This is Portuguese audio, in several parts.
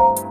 you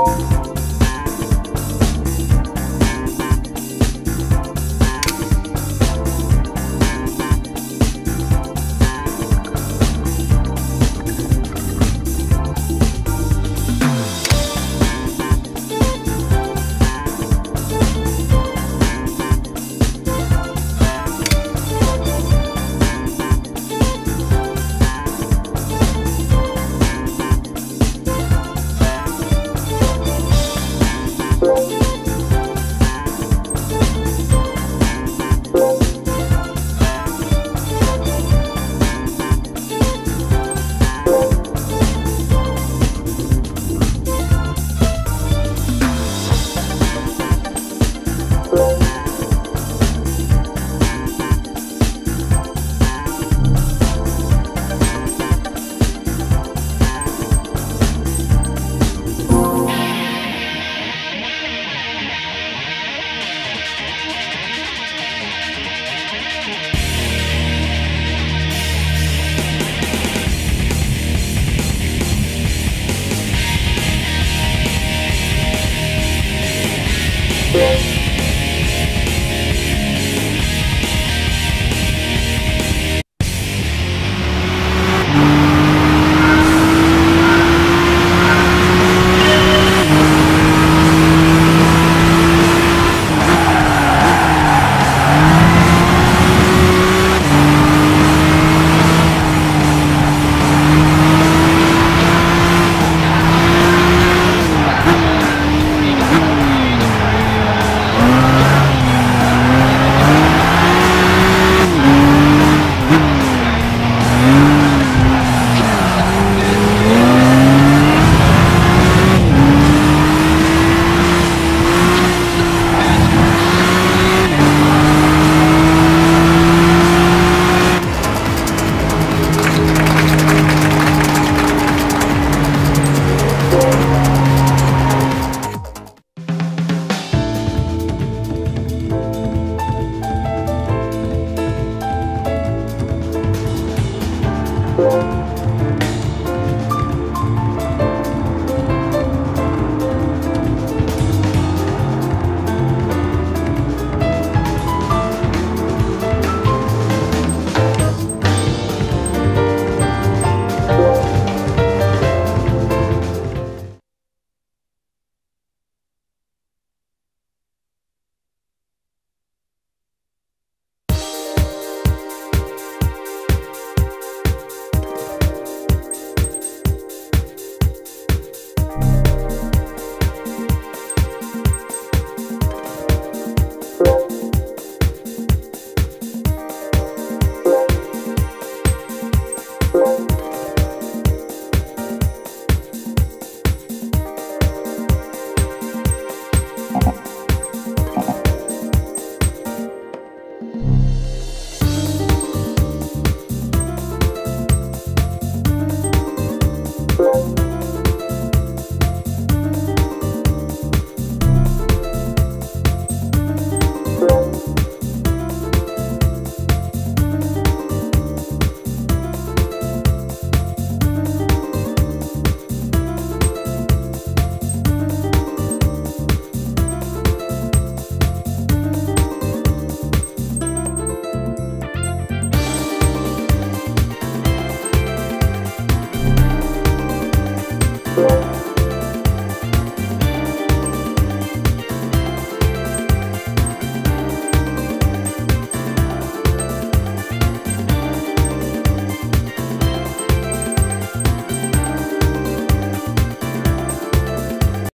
Música